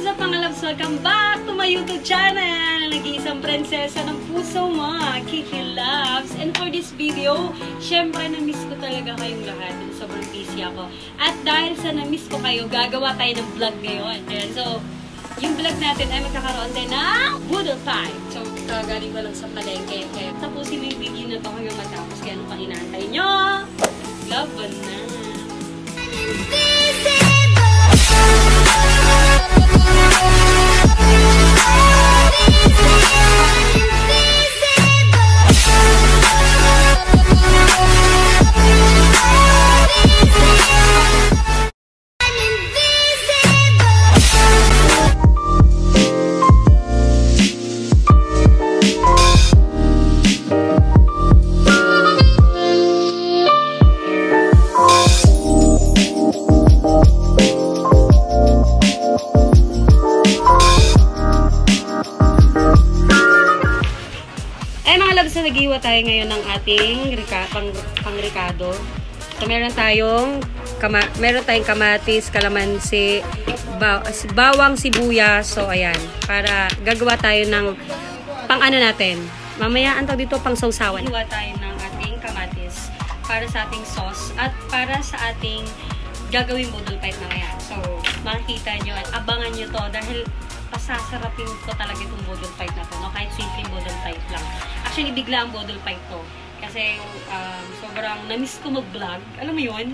what's up mga loves? Welcome back to my YouTube channel! Nag-iisang prinsesa ng puso mo, Kiki Loves. And for this video, syempre na-miss ko talaga kayong lahat. Sobrang busy ako. At dahil sa na-miss ko kayo, gagawa tayo ng vlog ngayon. Ayan, so, yung vlog natin ay magkakaroon din ng Boodle Fight. So, kagaling ko lang sa palengke. Kaya tapusin mo yung video na to hanggang matapos. Kaya ano pang inaantay nyo? Laban na! Ay mga labs na naghiwa tayo ngayon ng ating rika, pang, pangrikado. So meron tayong kama, meron tayong kamatis, kalamansi, ba, bawang sibuyas. So ayan, para gagawa tayo ng pang ano natin. Mamaya ang tawag dito pang sausawan. Hiwa tayo ng ating kamatis para sa ating sauce at para sa ating gagawin model pipe mamaya. So makikita nyo at abangan nyo to dahil pasasarapin ko talaga itong model pipe na to. No? Kahit simple model pipe lang. Actually, bigla ang model pipe to. Kasi um, sobrang na-miss ko mag-vlog. Alam mo yun?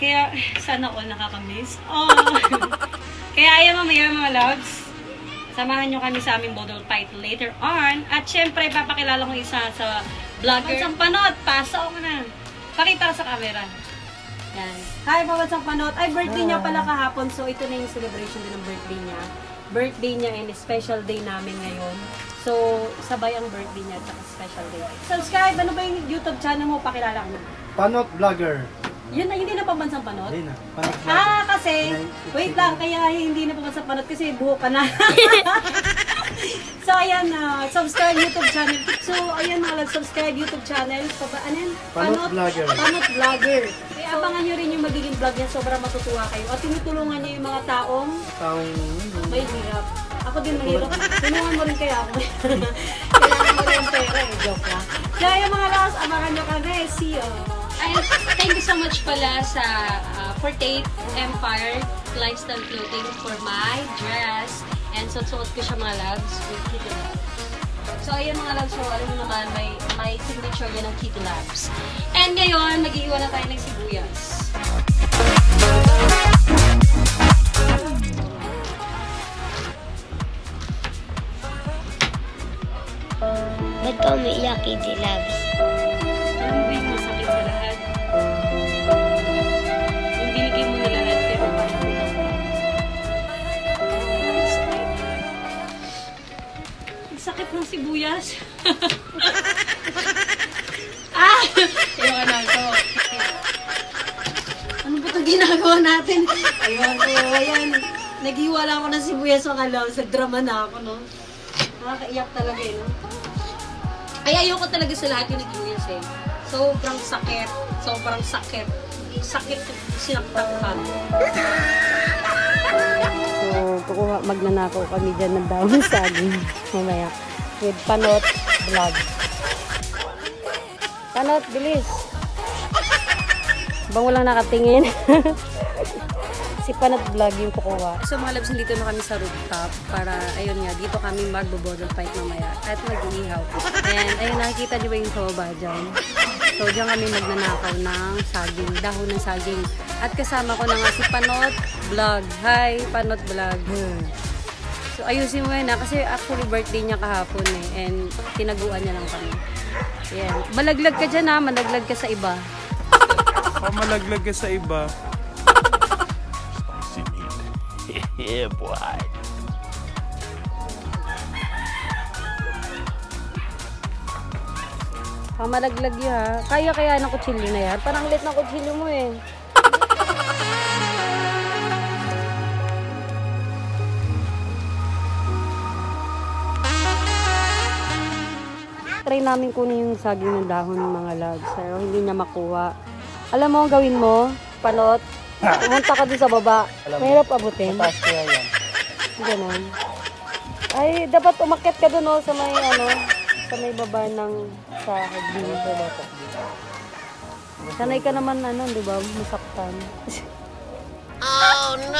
Kaya sana all nakaka-miss. Oh. Kaya ayan mamaya mga loves. Samahan nyo kami sa aming model pipe later on. At syempre, papakilala ko isa sa vlogger. Pansang Panot, pasa ko na. Pakita ka sa camera. Yan. Hi, Pawansang Panot. Ay, birthday niya pala kahapon. So, ito na yung celebration din ng birthday niya. Birthday niya and special day namin ngayon. So, sabay ang birthday niya at special day. Subscribe! Ano ba yung YouTube channel mo? Pakilala ko. Panot Vlogger. Yun na, hindi na pambansang panot? Hindi na. Panot Vlogger. Ah, kasi, wait lang, kaya hindi na pambansang panot kasi buho ka na. so, ayan, uh, subscribe YouTube channel. So, ayan mga lang, subscribe YouTube channel. Papa, ano yan? Panot Vlogger. Panot Vlogger. Kaya abangan nyo rin yung magiging vlog niya. Sobrang matutuwa kayo. At tinutulungan niya yung mga taong Taong may hirap. Ako din mahirap. Tulungan mo rin kaya ako. Kailangan mo rin yung pera eh. Joke lang. Kaya mga lakas, abangan nyo kami. See you. And thank you so much pala sa uh, Fortate Empire Lifestyle Clothing for my dress. And so, suot ko siya mga loves with Kitty Labs. So, ayan mga loves. So, alam mo naman, may, may signature yan ng Kitty Labs. And ngayon, mag-iiwan na tayo ng sibuyas. Sibuyas. ah! Ayoko na. So, ano ba itong ginagawa natin? Ayun, so, ayan. Naghiwa lang ako ng sibuyas mga love. Sa drama na ako, no? Nakakaiyak talaga, eh, no? Ay, ayoko talaga sa lahat yung nag-iwis eh. Sobrang sakit. Sobrang sakit. Sakit sinaktan ka. So, kukuha, magnanakaw kami dyan ng dahon saging mamaya. With Panot Vlog. Panot, bilis! Bang walang nakatingin. si Panot Vlog yung kukuha. So mga labs, dito na kami sa rooftop para, ayun nga, dito kami magbo-bottle fight mamaya at mag-iihaw. And ayun, nakikita niyo ba yung soba dyan? So, diyan kami magnanakaw ng saging, dahon ng saging. At kasama ko na nga si Panot Vlog. Hi, Panot Vlog. So, ayusin mo yun na kasi actually birthday niya kahapon eh. And tinaguan niya lang kami. Yan. Malaglag ka dyan ha, malaglag ka sa iba. O malaglag ka sa iba. yeah, boy. Ah, malaglag yun ha. Kaya kaya ng kutsilyo na yan. Parang lit ng kutsilyo mo eh. Try namin kunin yung saging ng dahon ng mga lads. Pero hindi niya makuha. Alam mo ang gawin mo? Panot. Pumunta ka doon sa baba. Mahirap abutin. Taas kaya yan. Ganon. Ay, dapat umakyat ka doon oh, sa may ano, sa may baba ng sa hagdi sa bata. Sanay ka naman ano, di ba, masaktan.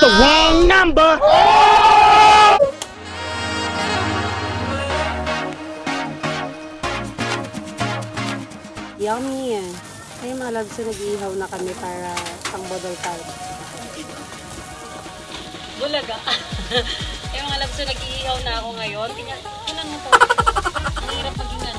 The wrong number! Yummy eh. Ay, mga loves, nag-iihaw na kami para pang bottle type. Bulaga. Ay, mga loves, nag-iihaw na ako ngayon. Tingnan, tingnan mo to. Ang hirap maging,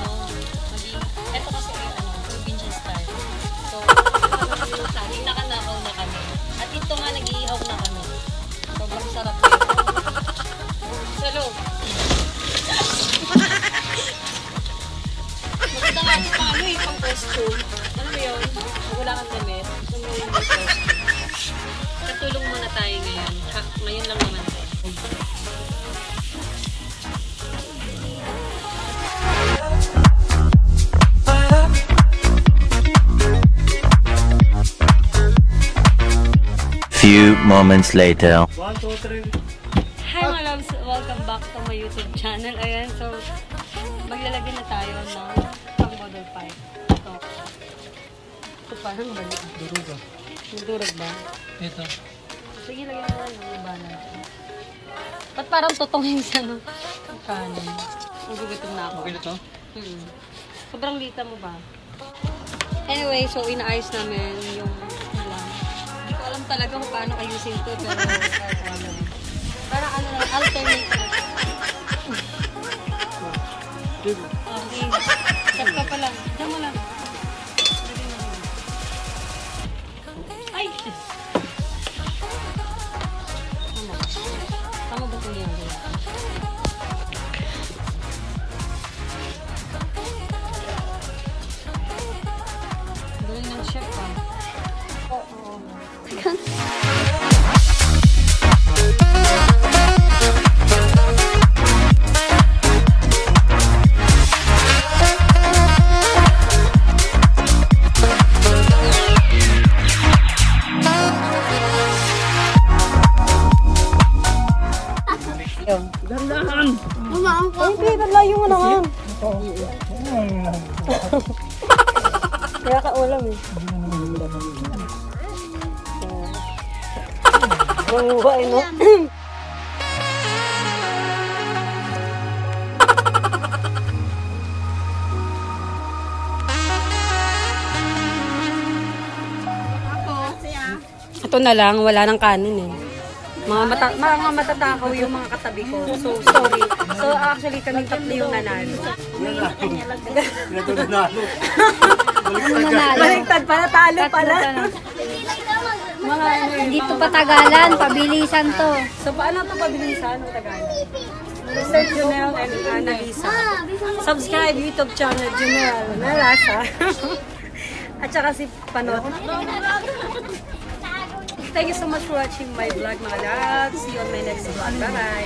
moments later. One, two, three. Hi mga loves! Welcome back to my YouTube channel. Ayan, so maglalagay na tayo ng pang model pipe. Ito. Ito parang balik. Durog ba? Durog ba? Ito. Sige, lagyan mo lang yung iba natin. Ba't parang tutungin sa no? Kanin. Nagugutom na ako. Okay na to? Hmm. Sobrang lita mo ba? Anyway, so inaayos namin yung talaga kung paano ayusin to, pero ano. Parang ano lang, alternate. Okay. Stop ka pa lang. Diyan mo lang. Naman. Kaya ka ulam eh. Buhay, no? Ito na lang, wala nang kanin eh. Mga, mata mga matatakaw yung mga katabi ko. So, sorry. So, actually, kami tatlo yung nanalo. Ito na nalo. Baliktad pala, talo pala. mga yun. Dito patagalan, pabilisan to. So, paano ito pabilisan Tagalog? Search Junel and Annalisa. Subscribe YouTube channel Junel. Nalasa. At saka si Panot. Thank you so much for watching my vlog, mga loves. See you on my next vlog. Bye-bye.